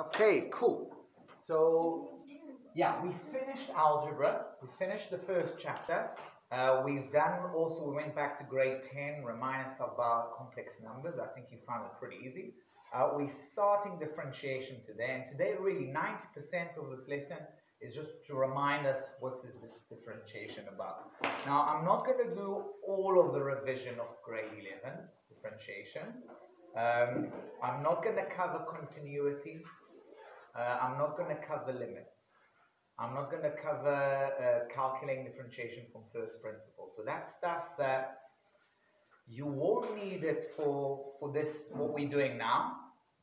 Okay, cool. So, yeah, we finished algebra. We finished the first chapter. Uh, we've done also, we went back to grade 10, remind us about complex numbers. I think you found it pretty easy. Uh, we're starting differentiation today, and today really 90% of this lesson is just to remind us what is this differentiation about. Now, I'm not going to do all of the revision of grade 11 differentiation. Um, I'm not going to cover continuity. Uh, I'm not going to cover limits. I'm not going to cover uh, calculating differentiation from first principles. So that's stuff that you won't need it for, for this, what we're doing now.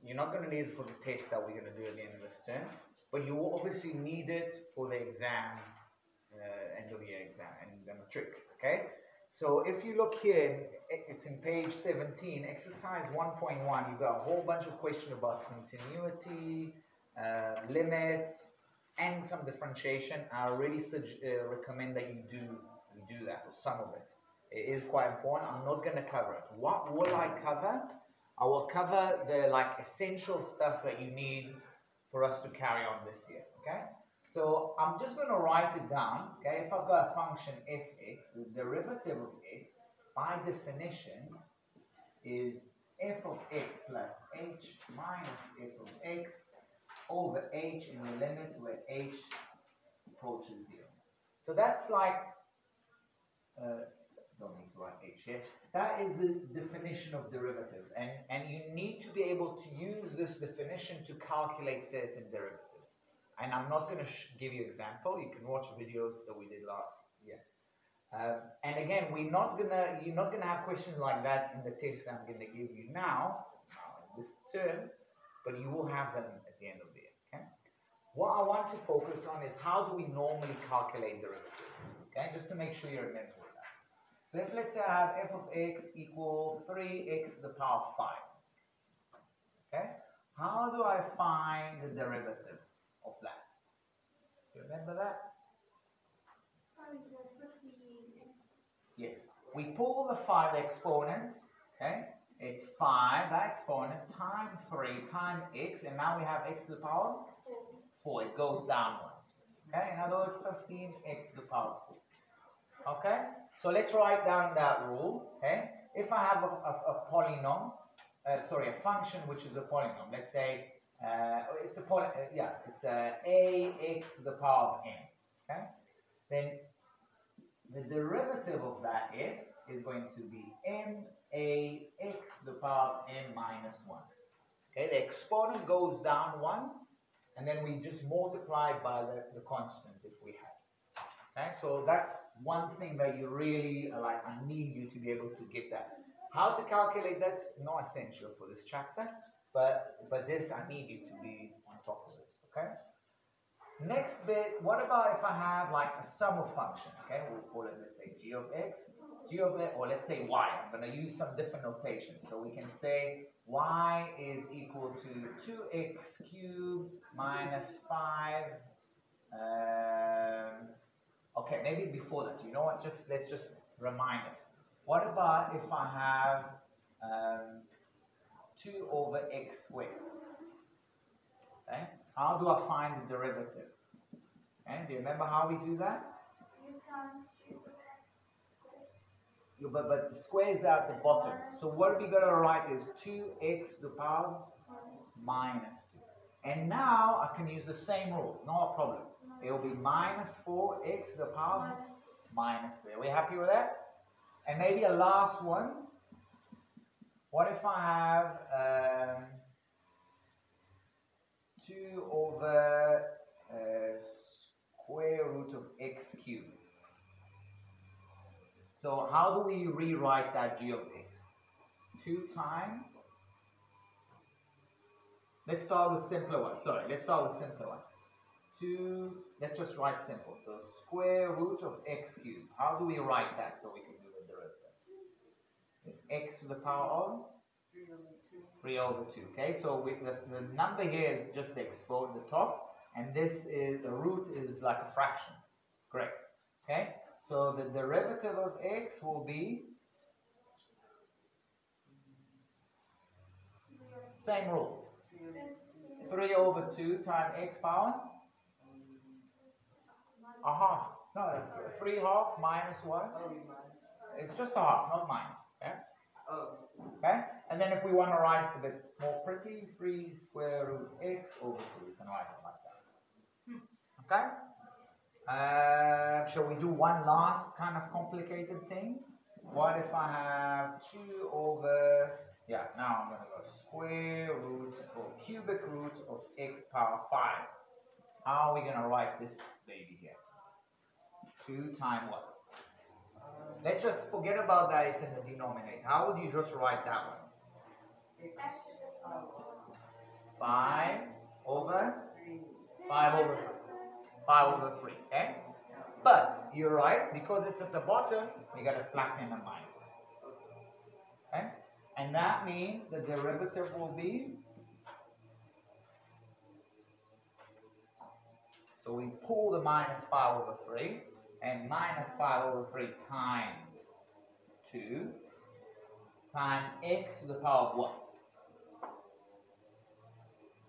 You're not going to need it for the test that we're going to do at the end of this term. But you will obviously need it for the exam, uh, end of year exam, and the matric, okay? So if you look here, it's in page 17, exercise 1.1, you've got a whole bunch of questions about continuity, limits, and some differentiation. I really uh, recommend that you do, you do that, or some of it. It is quite important. I'm not going to cover it. What will I cover? I will cover the like essential stuff that you need for us to carry on this year, okay? So I'm just going to write it down, okay? If I've got a function fx, the derivative of x, by definition, is f of x plus h minus f of x over h in the limit where h approaches 0. So that's like, uh, don't need to write h here, that is the definition of derivative. And, and you need to be able to use this definition to calculate certain derivatives. And I'm not going to give you example. You can watch videos that we did last year. Um, and again, we're not gonna, you're not gonna have questions like that in the test I'm gonna give you now, this term, but you will have them at the end of the. What I want to focus on is how do we normally calculate derivatives? Okay, just to make sure you remember. That. So if let's say I have f of x equal 3x to the power of 5. Okay? How do I find the derivative of that? You remember that? Yes. We pull the 5 exponents. Okay? It's 5, that exponent, times 3 times x, and now we have x to the power 4. It goes downward. Okay? In other words, 15x to the power 4. Okay? So let's write down that rule. Okay, if I have a, a, a polynomial, uh, sorry, a function which is a polynomial. Let's say uh, it's a poly, uh, yeah, it's a ax to the power of n. Okay, then the derivative of that f is going to be n a x to the power of n minus one. Okay, the exponent goes down one, and then we just multiply by the, the constant if we have. Okay, so that's one thing that you really uh, like. I need you to be able to get that. How to calculate that's not essential for this chapter, but but this I need you to be on top of this. Okay. Next bit, what about if I have like a sum of function? Okay, we'll call it let's say g of x, g of x, or let's say y. I'm going to use some different notation. So we can say y is equal to 2x cubed minus 5 um, Okay, maybe before that, you know what, just let's just remind us. What about if I have um, 2 over x squared? Okay, how do I find the derivative? Okay, do you remember how we do that? But, but the square is at the bottom. So what we're going to write is 2x to the power minus 2. And now I can use the same rule, no problem it will be minus 4x to the power minus 3. Are we happy with that? And maybe a last one. What if I have um, 2 over uh, square root of x cubed? So how do we rewrite that g of x? 2 times Let's start with simpler one. Sorry, let's start with simpler one. 2 let's just write simple. So square root of x cubed. How do we write that so we can do the derivative? It's x to the power of 3 over 2. Okay, so we, the, the number here is just the exponent, the top, and this is the root is like a fraction. Correct. Okay, so the derivative of x will be same rule. 3 over 2 times x power? A half. No, 3 half minus 1. It's just a half, not minus. Yeah? Okay? And then if we want to write a bit more pretty, 3 square root x over 2. We can write it like that. Hmm. Okay? Uh, shall we do one last kind of complicated thing? What if I have 2 over, yeah, now I'm going to go square root or cubic root of x power 5. How are we going to write this baby here? 2 times what? Let's just forget about that it's in the denominator. How would you just write that one? 5 over 5 over 3. 5 over 3, okay? But you're right, because it's at the bottom, you got to slap in a minus. Okay? And that means the derivative will be So we pull the minus 5 over 3 and minus 5 over 3 times 2 times x to the power of what?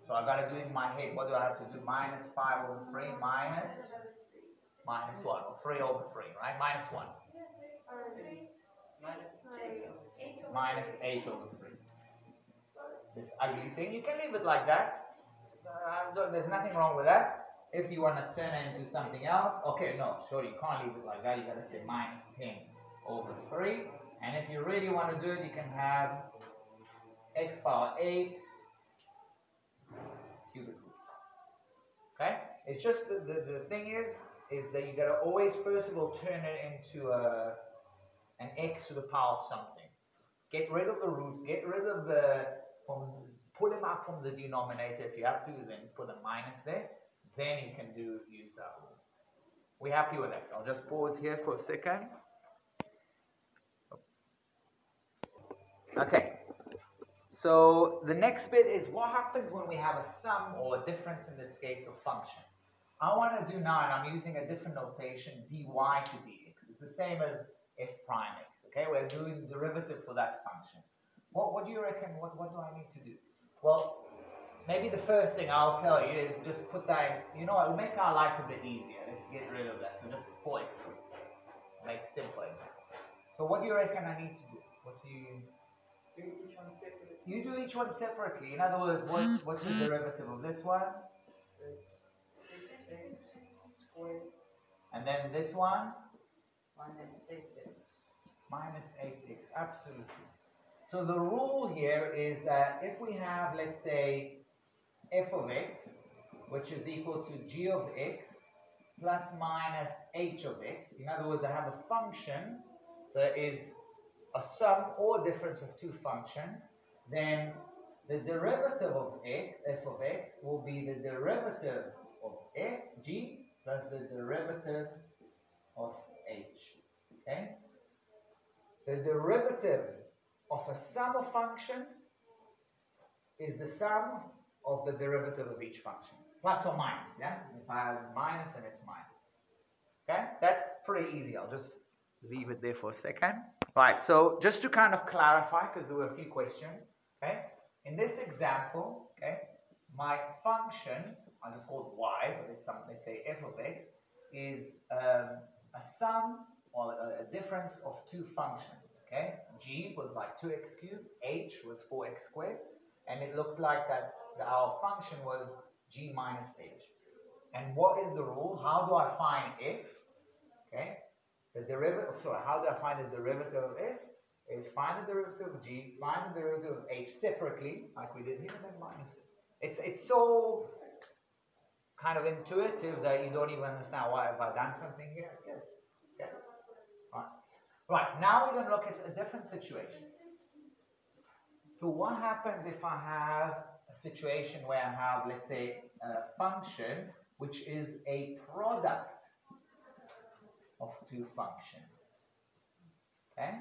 So I got to do it in my head, what do I have to do? Minus 5 over 3 minus, minus 1, or 3 over 3, right? Minus 1. Minus 8 over 3. This ugly thing, you can leave it like that. Uh, there's nothing wrong with that. If you want to turn it into something else, okay, no, sure, you can't leave it like that. You got to say minus 10 over 3. And if you really want to do it, you can have x power 8 cubic root. Okay? It's just the, the, the thing is, is that you got to always, first of all, turn it into a, an x to the power of something. Get rid of the roots, get rid of the, from, pull them up from the denominator. If you have to, then put a minus there. Then you can do use that rule. We happy with that? I'll just pause here for a second. Okay. So the next bit is what happens when we have a sum or a difference in this case of function. I want to do now, and I'm using a different notation, dy to dx. It's the same as f prime x, okay? We're doing derivative for that function. What, what do you reckon, what, what do I need to do? Well, maybe the first thing I'll tell you is just put that, you know, it'll make our life a bit easier. Let's get rid of that. So just 4x Make simple example. So what do you reckon I need to do? What do you... You do each one separately. In other words, what's, what's the derivative of this one? And then this one? Minus 8x. Absolutely. So the rule here is that if we have, let's say, f of x, which is equal to g of x plus minus h of x. In other words, I have a function that is a sum or difference of two functions, then the derivative of x, f of x will be the derivative of f, g plus the derivative of h. Okay? The derivative of a sum of function is the sum of the derivative of each function. Plus or minus, yeah? If I have minus and it's minus. Okay? That's pretty easy. I'll just leave it there for a second. Right, so just to kind of clarify, because there were a few questions, okay? In this example, okay, my function, I'll just call it y, but there's some, let's say f of x, is um, a sum or a, a difference of two functions, okay? g was like 2x cubed, h was 4x squared, and it looked like that our function was g minus h. And what is the rule? How do I find f? Okay, the derivative, sorry, how do I find the derivative of f? Is find the derivative of g, find the derivative of h separately, like we did here, and then minus it. It's, it's so kind of intuitive that you don't even understand why have I done something here? Yes. Right. Right, now we're going to look at a different situation. So what happens if I have a situation where I have, let's say, a function which is a product of two functions. Okay?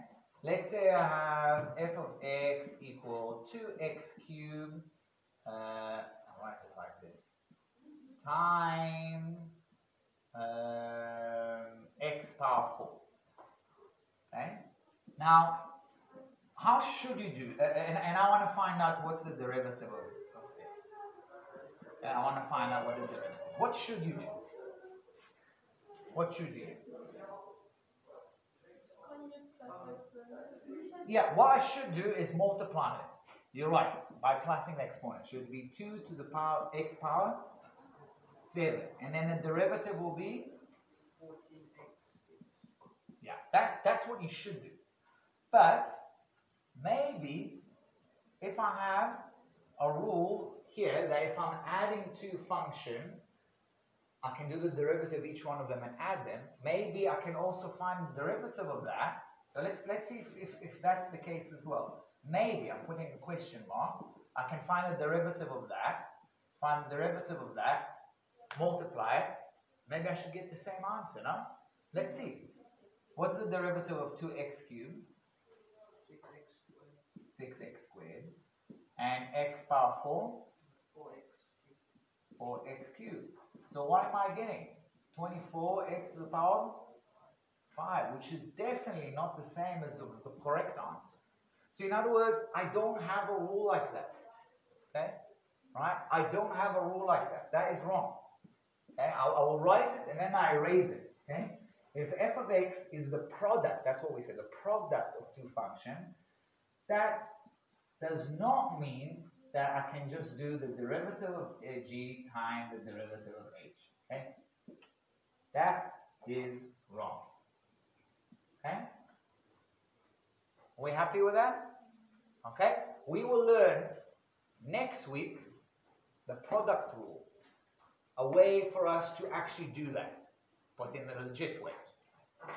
Let's say I have f of x equal 2x cubed, uh, I'll write it like this, time um, x power 4. Okay? Now, how should you do? Uh, and, and I want to find out what's the derivative of and I want to find out what the derivative. What should you do? What should you do? Yeah, what I should do is multiply it. You're right, by plus the exponent. Should be 2 to the power x power 7. And then the derivative will be? Yeah, that, that's what you should do. But maybe if I have a rule here that if I'm adding two functions, I can do the derivative of each one of them and add them. Maybe I can also find the derivative of that. So let's let's see if, if, if that's the case as well. Maybe I'm putting a question mark. I can find the derivative of that, find the derivative of that, multiply it. Maybe I should get the same answer, no? Let's see. What's the derivative of 2x cubed? 6x squared. And x power 4? 4x cubed. So what am I getting? 24x to the power 5, which is definitely not the same as the, the correct answer. So in other words, I don't have a rule like that. Okay? Right? I don't have a rule like that. That is wrong. Okay? I, I will write it and then I erase it. Okay? If f of x is the product, that's what we said, the product of two functions, that does not mean that I can just do the derivative of g times the derivative of h. Okay? That is wrong. Okay? Are we happy with that? Okay? We will learn next week the product rule. A way for us to actually do that, but in a legit way.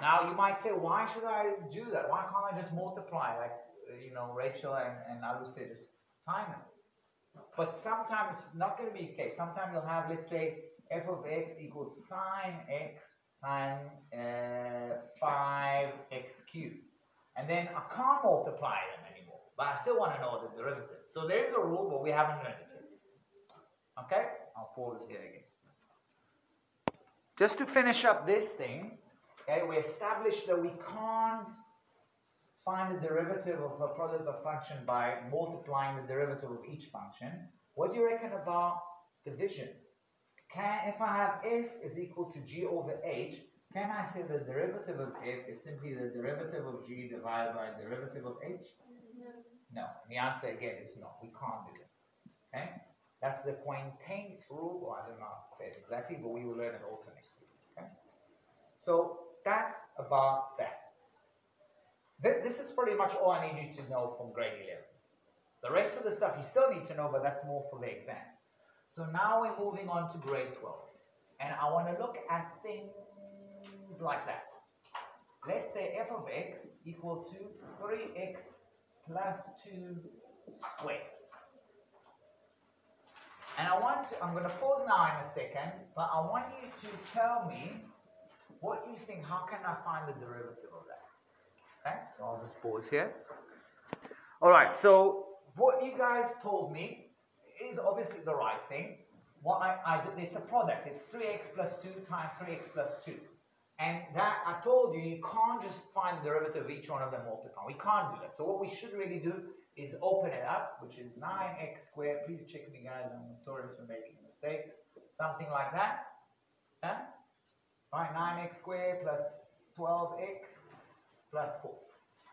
Now you might say, why should I do that? Why can't I just multiply like uh, you know Rachel and, and Alu say just time it? But sometimes it's not going to be the case. Sometimes you'll have, let's say, f of x equals sine x times uh, 5x cubed. And then I can't multiply them anymore, but I still want to know the derivative. So there's a rule, but we haven't learned it yet. Okay? I'll pause here again. Just to finish up this thing, okay, we established that we can't find the derivative of a product of function by multiplying the derivative of each function. What do you reckon about division? Can, if I have f is equal to g over h, can I say the derivative of f is simply the derivative of g divided by the derivative of h? No. No. The answer again is no. We can't do it. Okay? That's the quintain rule, or I don't know how to say it exactly, but we will learn it also next week. Okay? So that's about that. This is pretty much all I need you to know from grade 11. The rest of the stuff you still need to know, but that's more for the exam. So now we're moving on to grade 12. And I want to look at things like that. Let's say f of x equal to 3x plus 2 squared. And I want to, I'm going to pause now in a second, but I want you to tell me what you think, how can I find the derivative of that? Okay, so I'll just pause here. All right, so what you guys told me is obviously the right thing. What I, I did, it's a product. It's 3x plus 2 times 3x plus 2. And that, I told you, you can't just find the derivative of each one of them multiply. We can't do that. So what we should really do is open it up, which is 9x squared. Please check me, guys. I'm notorious for making mistakes. Something like that. Huh? Right, 9x squared plus 12x plus 4.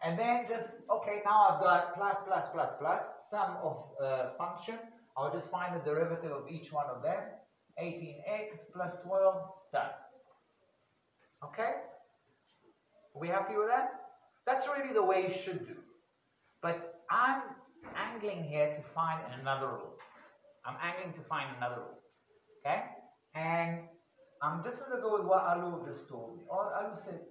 And then just, okay, now I've got plus, plus, plus, plus, sum of uh, function. I'll just find the derivative of each one of them. 18x plus 12, done. Okay? Are we happy with that? That's really the way you should do. But I'm angling here to find another rule. I'm angling to find another rule. Okay? And I'm just going to go with what Alu just told me. Or Alu said,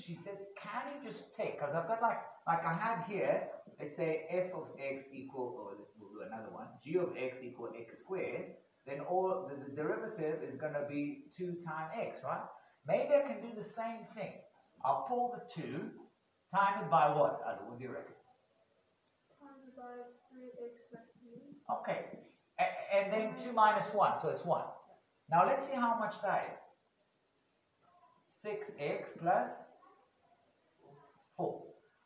she said, can you just take, because I've got like, like I had here, let's say f of x equal, or another one, g of x equal x squared, then all the, the derivative is going to be 2 times x, right? Maybe I can do the same thing. I'll pull the 2, time it by what, Adu? What do you reckon? Times by 3x plus 2. Okay. A and then 2 minus 1, so it's 1. Now let's see how much that is. 6x plus 4.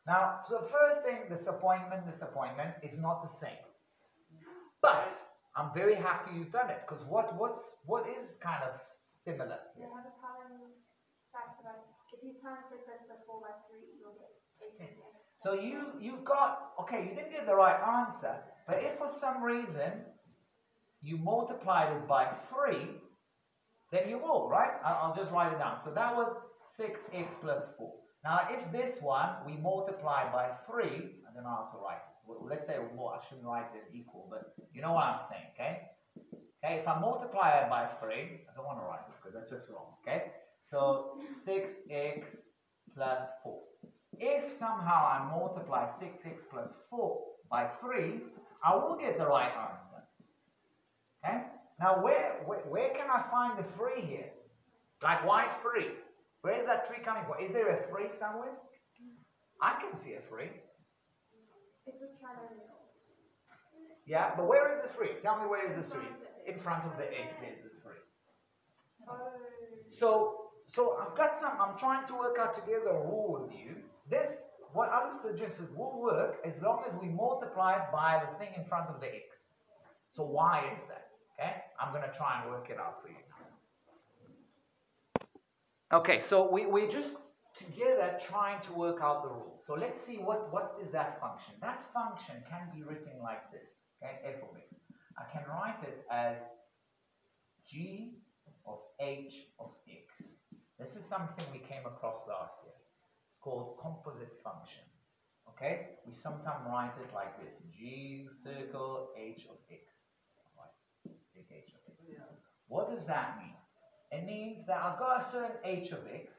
Now, so the first thing, disappointment, disappointment, is not the same. But I'm very happy you've done it because what what's what is kind of similar? You have a pattern by, if you times six plus four by three, you'll get eight See. x. So you you've got okay, you didn't get the right answer, but if for some reason you multiplied it by three, then you will, right? I'll, I'll just write it down. So that was six x plus four. Now if this one we multiply by three, I don't know how to write. Well, Let's say more. I shouldn't write it equal, but you know what I'm saying, okay? Okay, if I multiply it by three, I don't want to write it because that's just wrong. Okay, so six x plus four. If somehow I multiply 6x plus 4 by 3, I will get the right answer. Okay? Now, where, where, where can I find the 3 here? Like, why 3? Where is that 3 coming from? Is there a 3 somewhere? I can see a 3. Yeah, but where is the 3? Tell me where is the 3? In front of the x, there's the 3. Oh. So, so I've got some, I'm trying to work out together a rule with you. This, what I'm suggesting will work as long as we multiply it by the thing in front of the x. So why is that? Okay, I'm going to try and work it out for you. Okay, so we, we're just together trying to work out the rule. So let's see what, what is that function. That function can be written like this, okay, f of x. I can write it as g of h of x. This is something we came across last year. It's called composite function. Okay? We sometimes write it like this. G circle h of x. Right. Big h of x. What does that mean? It means that I've got a certain h of x,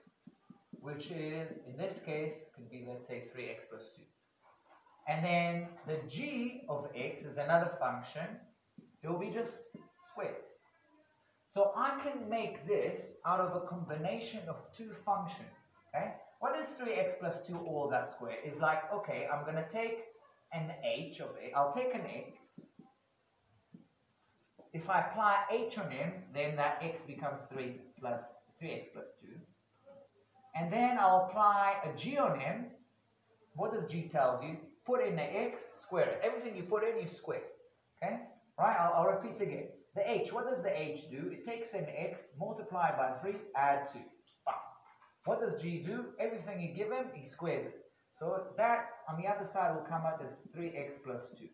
which is, in this case, could be, let's say, 3x plus 2. And then the g of x is another function. It will be just squared. So I can make this out of a combination of two functions. Okay? What is 3x plus 2 all that square? Is like, okay, I'm going to take an h of it. I'll take an x. If I apply h on him, then that x becomes 3 plus 3x plus 2. And then I'll apply a g on him. What does g tells you? Put in the x, square it. Everything you put in, you square. Okay? Right? I'll, I'll repeat again. The h, what does the h do? It takes an x, multiply by 3, add 2. Bam. What does g do? Everything you give him, he squares it. So that on the other side will come out as 3x plus 2.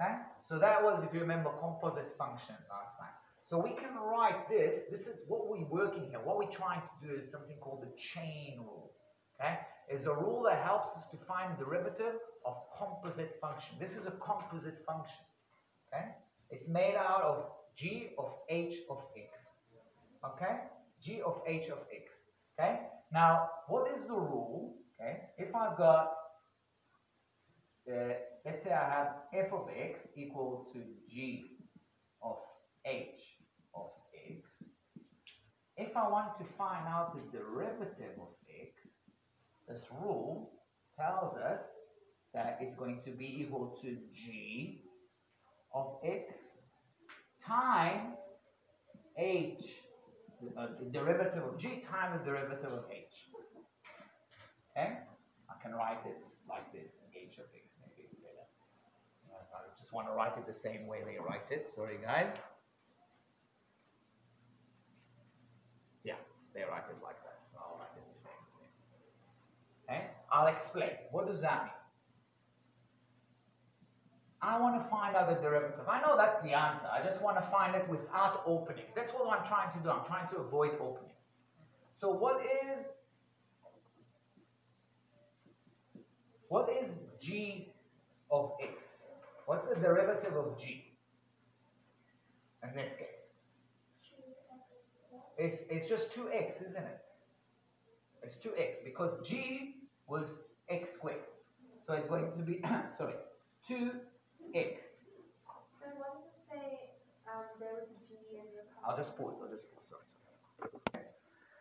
Okay? So that was, if you remember, composite function last time. So we can write this. This is what we're working here. What we're trying to do is something called the chain rule. Okay? Is a rule that helps us to find the derivative of composite function. This is a composite function. Okay? It's made out of g of h of x. Okay? g of h of x. Okay? Now, what is the rule? Okay? If I've got, uh, let's say I have f of x equal to g of h. If I want to find out the derivative of x, this rule tells us that it's going to be equal to g of x time h, uh, the derivative of g times the derivative of h. Okay? I can write it like this, h of x, maybe it's better. I just want to write it the same way they write it. Sorry, guys. Yeah, they write it like that, so I'll write it the same. same. Okay? I'll explain. What does that mean? I want to find out the derivative. I know that's the answer. I just want to find it without opening. That's what I'm trying to do. I'm trying to avoid opening. So what is what is g of x? What's the derivative of g? In this case. It's, it's just 2x, isn't it? It's 2x because g was x squared. So it's going to be, sorry, 2x. So what does it say, um, there was a G in your I'll just pause, I'll just pause, sorry. sorry.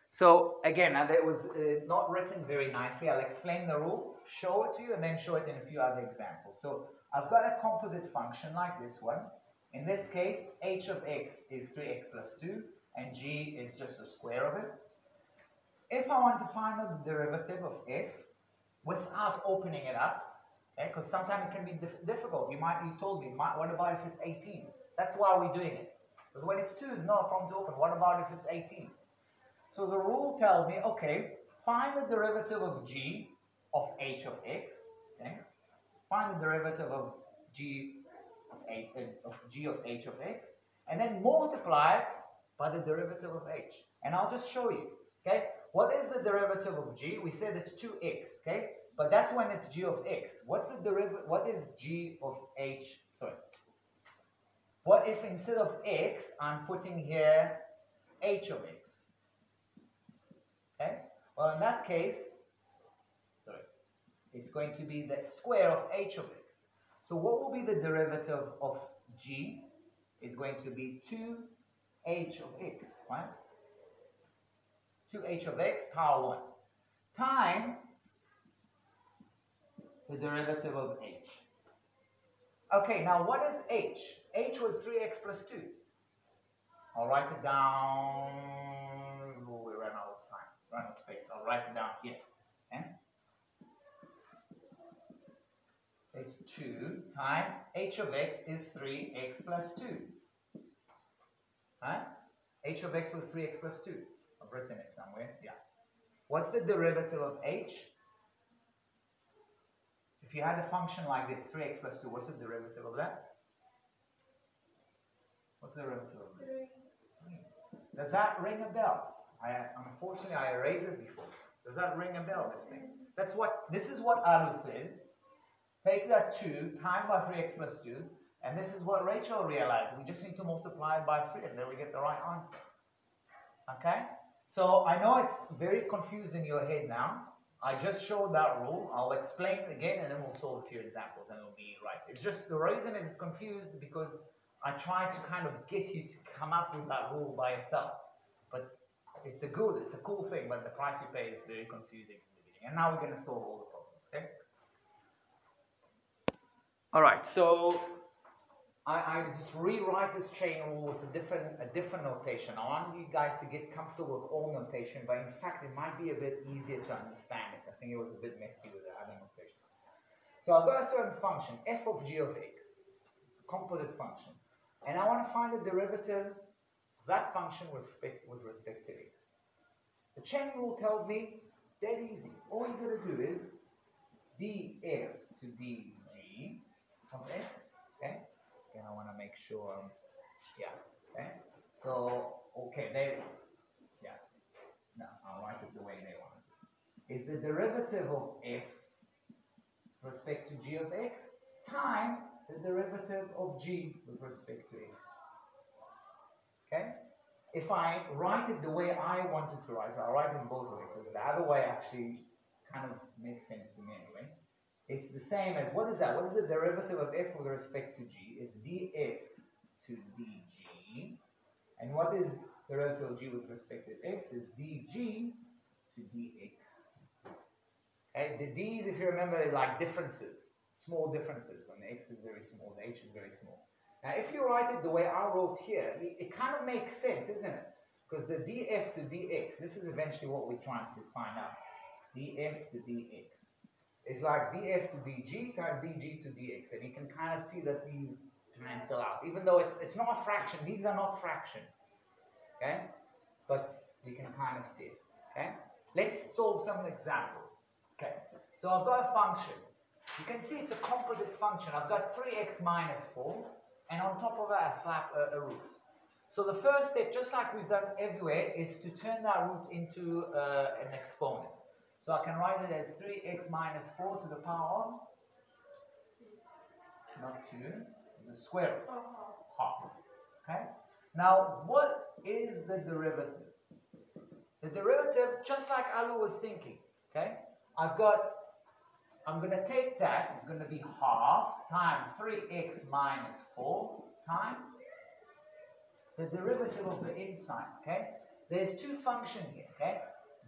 So again, uh, that was uh, not written very nicely. I'll explain the rule, show it to you, and then show it in a few other examples. So I've got a composite function like this one. In this case, h of x is 3x plus 2, and g is just the square of it. If I want to find out the derivative of f without opening it up, Okay, because sometimes it can be dif- difficult. You might, you told me, what about if it's 18? That's why we're doing it. Because when it's 2, it's not a problem to open. What about if it's 18? So the rule tells me, okay, find the derivative of g of h of x. Okay? Find the derivative of g of, uh, of g of h of x. And then multiply it by the derivative of h. And I'll just show you. Okay? What is the derivative of g? We said it's 2x. Okay? But that's when it's g of x. What's the derivative? What is g of h? Sorry. What if instead of x, I'm putting here h of x? Okay. Well, in that case, sorry, it's going to be the square of h of x. So what will be the derivative of g? Is going to be 2h of x, right? 2h of x power 1 time the derivative of h. Okay, now what is h? h was 3x plus 2. I'll write it down. Oh, we ran out of time. Run out of space. I'll write it down here. Okay? It's 2 times h of x is 3x plus 2. Huh? h of x was 3x plus 2. I've written it somewhere. Yeah. What's the derivative of h? You had a function like this, 3x plus 2, what's the derivative of that? What's the derivative of this? Does that ring a bell? I, unfortunately, I erased it before. Does that ring a bell, this thing? That's what, this is what Alu said. Take that 2, time by 3x plus 2, and this is what Rachel realized. We just need to multiply it by 3, and then we get the right answer. Okay? So I know it's very confused in your head now. I just showed that rule. I'll explain it again, and then we'll solve a few examples, and it'll be right. It's just the reason it's confused because I try to kind of get you to come up with that rule by yourself. But it's a good, it's a cool thing, but the price you pay is very confusing in the beginning. And now we're going to solve all the problems, okay? All right, so I, I just rewrite this chain rule with a different, a different notation. I want you guys to get comfortable with all notation, but in fact, it might be a bit easier to understand it. I think it was a bit messy with the other notation. So I've got a certain function, f of g of x, composite function, and I want to find the derivative of that function with respect, with respect to x. The chain rule tells me, dead easy. All you got to do is df to dg of x? I want to make sure, yeah, okay? So, okay, they, yeah, no, I'll write it the way they want it. Is the derivative of f with respect to g of x time the derivative of g with respect to x. Okay? If I write it the way I wanted to write it, I'll write it in both ways because the other way actually kind of makes sense to me anyway. It's the same as, what is that? What is the derivative of f with respect to g? It's df to dg. And what is the derivative of g with respect to x? Is dg to dx. Okay, the d's, if you remember, they're like differences, small differences. When the x is very small, the h is very small. Now, if you write it the way I wrote here, it, it kind of makes sense, isn't it? Because the df to dx, this is eventually what we're trying to find out. df to dx. It's like df to dg times dg to dx. And you can kind of see that these cancel out. Even though it's, it's not a fraction, these are not fraction. Okay? But you can kind of see it. Okay? Let's solve some examples. Okay, so I've got a function. You can see it's a composite function. I've got 3x minus 4, and on top of that I slap a, a root. So the first step, just like we've done everywhere, is to turn that root into uh, an exponent. So I can write it as 3x minus 4 to the power of, not 2, the square root, Oh, half. Okay? Now, what is the derivative? The derivative, just like Alu was thinking, okay? I've got, I'm going to take that, it's going to be half times 3x minus 4 times the derivative of the inside, okay? There's two functions here, okay?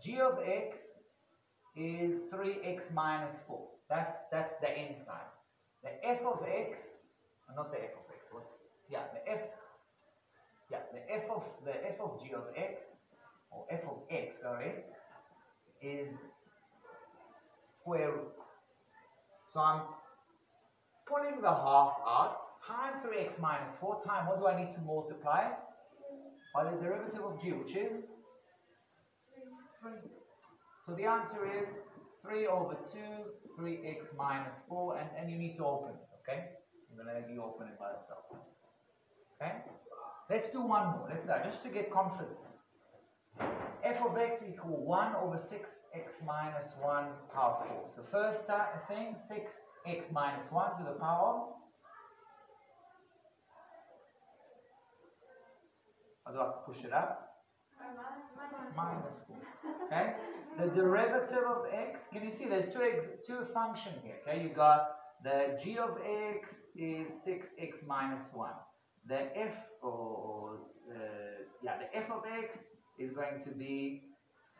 g of x is 3x minus 4. That's, that's the inside. The f of x, not the f of x? Yeah, the f, yeah, the f of, the f of g of x, or f of x, sorry, is square root. So I'm pulling the half out, time 3x minus 4 time, what do I need to multiply? By the derivative of g, which is 3. So the answer is 3 over 2, 3x minus 4, and, and you need to open it, okay? I'm going to let you open it by yourself. Okay? Let's do one more. Let's do just to get confidence. f of x equal 1 over 6x minus 1 power 4. So first thing, 6x minus 1 to the power. How do I push it up? Minus 4. Okay? The derivative of x, can you see there's two, x, two function here. Okay? You got the g of x is 6x minus 1. The f, or uh, yeah, the f of x is going to be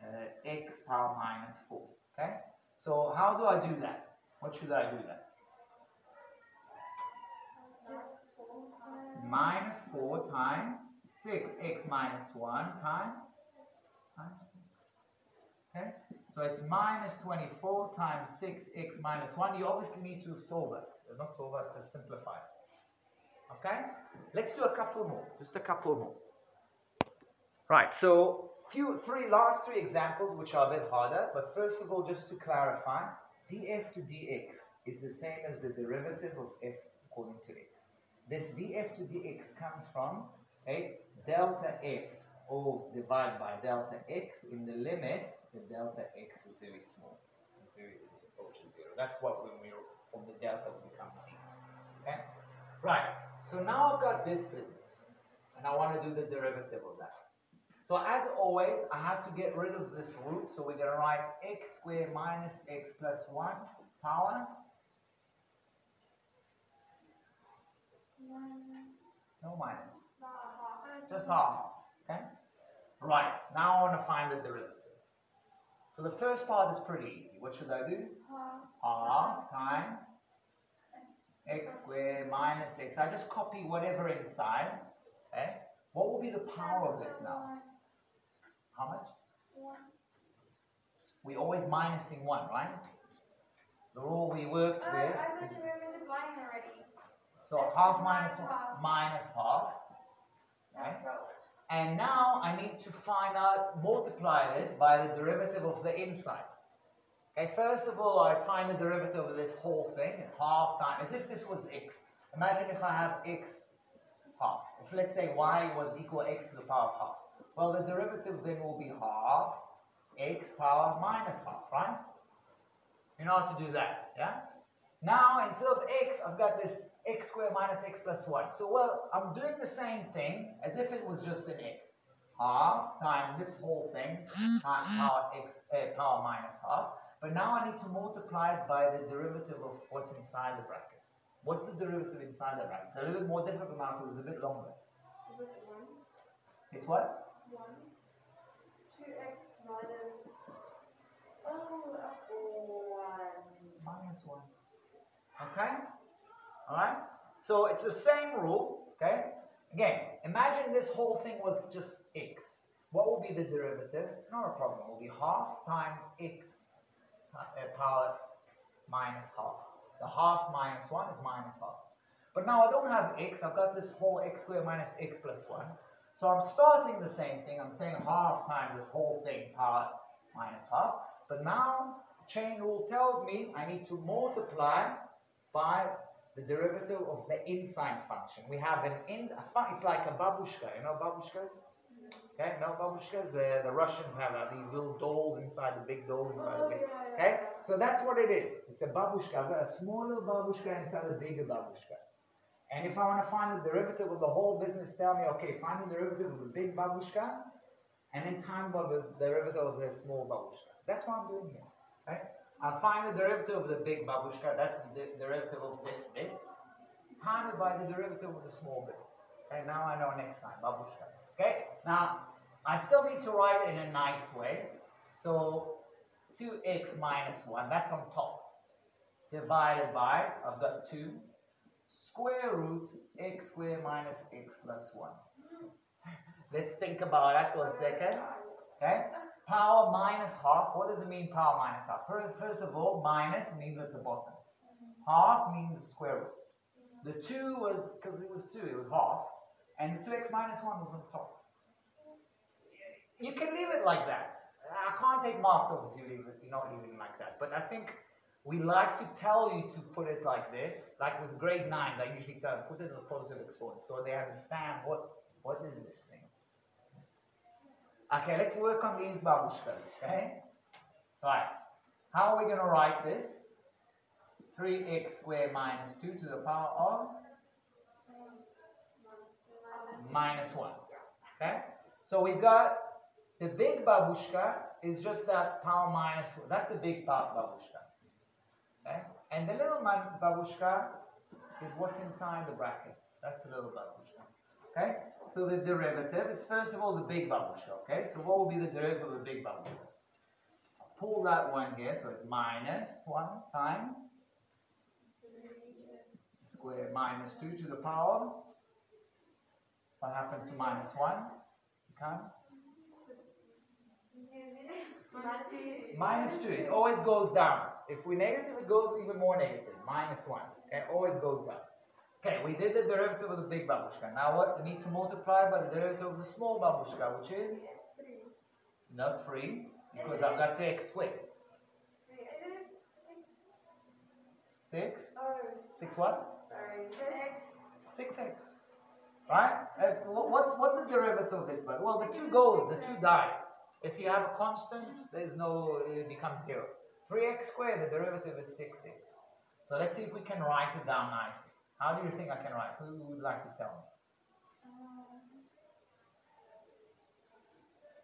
uh, x power minus 4. Okay? So how do I do that? What should I do that? Minus 4 times 6x minus 1 times times 6. Okay? So it's minus 24 times 6x minus 1. You obviously need to solve it. Not solve it, just simplify it. Okay? Let's do a couple more. Just a couple more. Right, so few three last three examples which are a bit harder, but first of all, just to clarify, df to dx is the same as the derivative of f according to x. This df to dx comes from a delta f all divided by delta x in the limit, the delta x is very small. It's very approaches zero. That's what when we from the delta will become d. Okay? Right. So now I've got this business. And I want to do the derivative of that. So as always, I have to get rid of this root. So we're going to write x squared minus x plus 1 power. No minus. Just half. Okay? Right, now I want to find the derivative. So the first part is pretty easy. What should I do? Half times x squared minus x. I just copy whatever inside. Okay? What will be the power of this now? How much? We're always minusing 1, right? The rule we worked Oh, with. I thought is- you were multiplying already. So half minus 1 minus half. Right? And now I need to find out, multiply this by the derivative of the inside. Okay, first of all, I find the derivative of this whole thing, it's half times, as if this was x. Imagine if I have x half. If let's say y was equal x to the power of half. Well, the derivative then will be half x power minus half, right? You know how to do that, yeah? Now, instead of x, I've got this x squared minus x plus 1. So, well, I'm doing the same thing as if it was just an x. Half times this whole thing times power x, uh, power minus half. But now I need to multiply it by the derivative of what's inside the brackets. What's the derivative inside the brackets? A little bit more difficult now because it's a bit longer. It's what? 1. Two x minus. Oh, one. minus 1. Okay? Alright? So it's the same rule. Okay? Again, imagine this whole thing was just x. What will be the derivative? Not a problem. It will be half times x uh, power minus half. The half minus 1 is minus half. But now I don't have x. I've got this whole x squared minus x plus 1. So I'm starting the same thing. I'm saying half times this whole thing power minus half. But now the chain rule tells me I need to multiply by the derivative of the inside function. We have an in, it's like a babushka. You know babushkas? Okay, no babushkas. The, the Russians have uh, these little dolls inside the big dolls inside the Oh, big. Okay, so that's what it is. It's a babushka. A smaller babushka inside a bigger babushka. And if I want to find the derivative of the whole business, tell me, okay, find the derivative of the big babushka, and then time by the derivative of the small babushka. That's what I'm doing here. Okay? I'll find the derivative of the big babushka, that's the de- derivative of this bit, time it by the derivative of the small bit. Okay, now I know next time, babushka. Okay, now I still need to write it in a nice way. So 2x minus 1, that's on top, divided by, I've got 2, square root x squared minus x plus 1. Let's think about that for a second. Okay? Power minus half. What does it mean, power minus half? First, of all, minus means at the bottom. Half means square root. The 2 was, because it was 2, it was half. And the 2x minus 1 was on top. You can leave it like that. I can't take marks off if you leave it, not leaving like that. But I think we like to tell you to put it like this. Like with grade 9, I usually tell them, put it in a positive exponent so they understand what, what is this. Okay, let's work on these babushkas, okay? Right. How are we going to write this? 3x squared minus 2 to the power of minus 1. Okay? So we've got the big babushka is just that power minus 1. That's the big part babushka. Okay? And the little babushka is what's inside the brackets. That's the little babushka. Okay? So the derivative is first of all the big babushka. Okay? So what will be the derivative of the big babushka? Pull that one here, so it's minus 1 times square minus 2 to the power. What happens to minus 1? It comes? Minus 2. It always goes down. If we negative, it goes even more negative. Minus 1. It always goes down. Okay, we did the derivative of the big babushka. Now what? We need to multiply by the derivative of the small babushka, which is? Not 3, because I've got 3x squared. 6? 6 what? 6x. Right? Uh, what's, what's the derivative of this one? Well, the two goes, the two dies. If you have a constant, there's no, it becomes 0. 3x squared, the derivative is 6x. So let's see if we can write it down nicely. How do you think I can write? Who would like to tell me?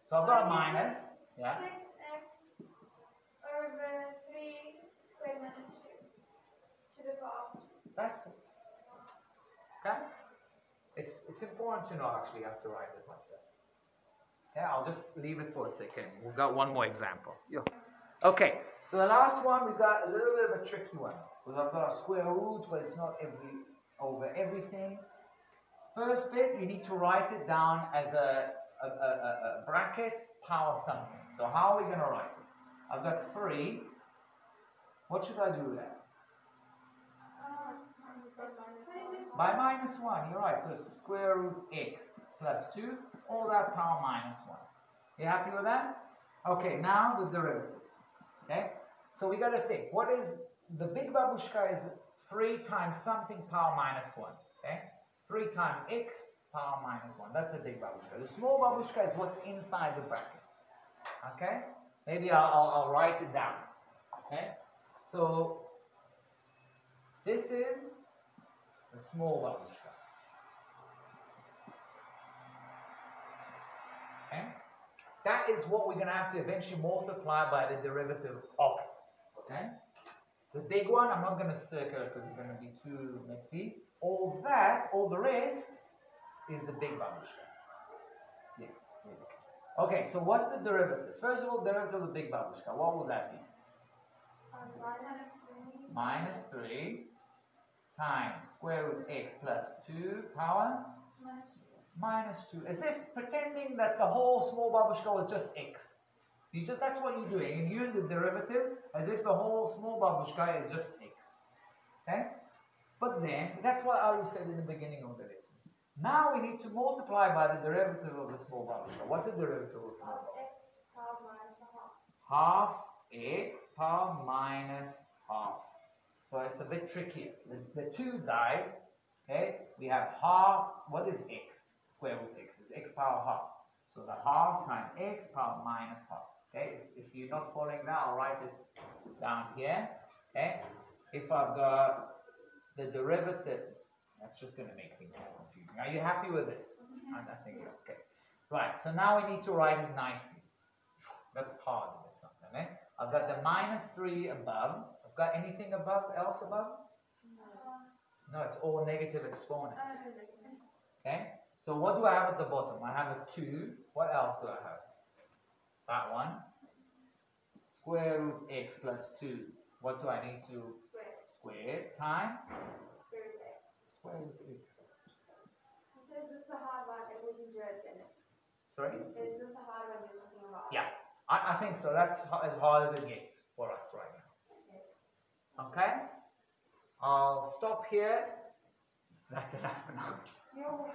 So I've got minus. Yeah? 6x over 3 squared minus 2 to the power. That's it. Okay? It's, it's important to know actually have to write it like that. Yeah, I'll just leave it for a second. We've got one more example. Yeah. Okay, so the last one, we've got a little bit of a tricky one. Because I've got a square root, but it's not every over everything. First bit, you need to write it down as a, a, a, a brackets power something. So how are we going to write it? I've got 3. What should I do there? By minus 1, you're right. So square root x plus 2, all that power minus 1. You happy with that? Okay, now the derivative. Okay? So we got to think. What is, the big babushka is 3 times something power minus 1. Okay? 3 times x power minus 1. That's the big babushka. The small babushka is what's inside the brackets. Okay? Maybe I'll, I'll, I'll write it down. Okay? So, this is the small babushka. Okay? That is what we're going to have to eventually multiply by the derivative of. Okay? The big one, I'm not going to circle it because it's going to be too messy. All that, all the rest, is the big babushka. Yes. Okay, so what's the derivative? First of all, derivative of the big babushka. What would that be? Minus 3 times square root x plus 2 power minus 2. As if pretending that the whole small babushka was just x. You just That's what you're doing. You're the derivative as if the whole small babushka is just x. Okay? But then, that's what I said in the beginning of the lesson. Now we need to multiply by the derivative of the small babushka. What's the derivative of small babushka? Half x power minus half. So it's a bit trickier. The, the two dies, okay, we have half, what is x? Square root x is x power half. So the half times x power minus half. Okay, if, you're not following that, I'll write it down here. Okay, if I've got the derivative, that's just going to make things more confusing. Are you happy with this? I, I think okay. Right, so now we need to write it nicely. That's hard something, eh? I've got the minus 3 above. I've got anything above else above? No, it's all negative exponents. Okay? So what do I have at the bottom? I have a 2. What else do I have? That one. Square root x plus 2. What do I need to square? square Time? Square root x. Sorry? Yeah, I, I think so. That's as hard as it gets for us right now. Okay? I'll stop here That's enough for now. No.